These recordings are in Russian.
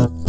oh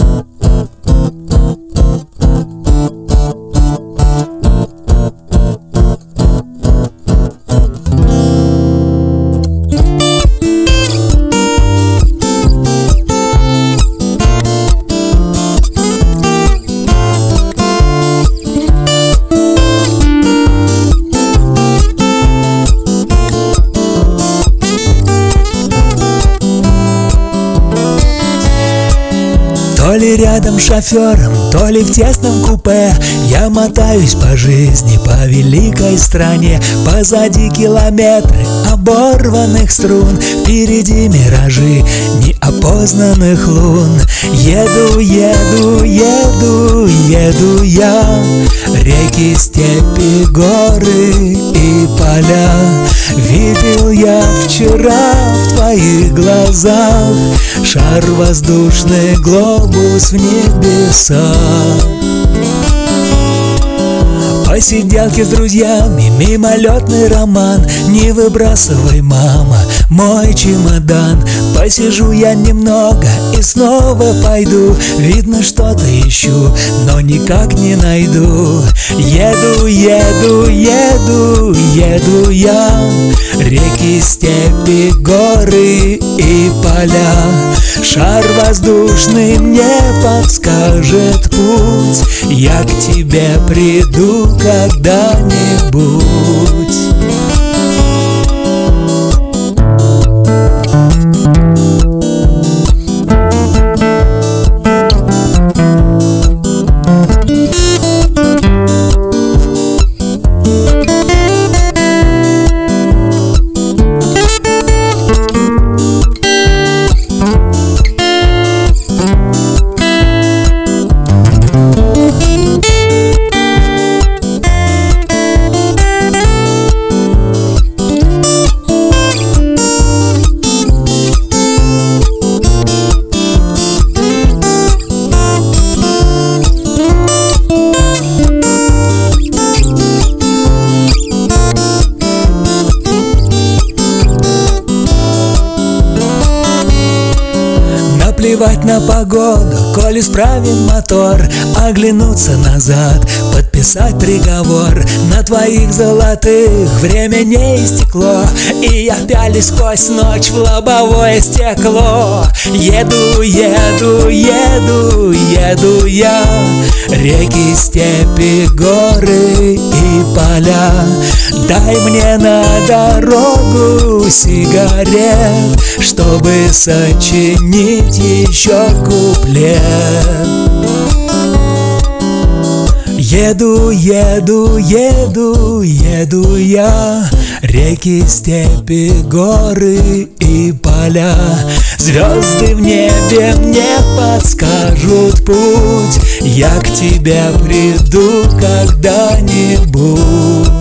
ли рядом с шофером, то ли в тесном купе. Я мотаюсь по жизни, по великой стране Позади километры оборванных струн. Впереди миражи неопознанных лун. Еду, еду, еду, еду я. Реки, степи, горы поля. Видел я вчера в твоих глазах Шар воздушный, глобус в небесах Посиделки с друзьями, мимолетный роман. Не выбрасывай, мама, мой чемодан. Посижу я немного и снова пойду. Видно, что-то ищу, но никак не найду. Еду, еду, еду, еду я Реки, степи, горы и поля. Шар воздушный мне подскажет путь. Я к тебе приду когда-нибудь Плевать на погоду, коль исправим мотор. Оглянуться назад, подписать приговор. На твоих золотых время не истекло И я пялись сквозь ночь в лобовое стекло. Еду, еду, еду, еду я. Реки, степи, горы поля. Дай мне на дорогу сигарет Чтобы сочинить еще куплет Еду, еду, еду, еду я. Реки, степи, горы и поля. Звезды в небе мне подскажут путь. Я к тебе приду когда-нибудь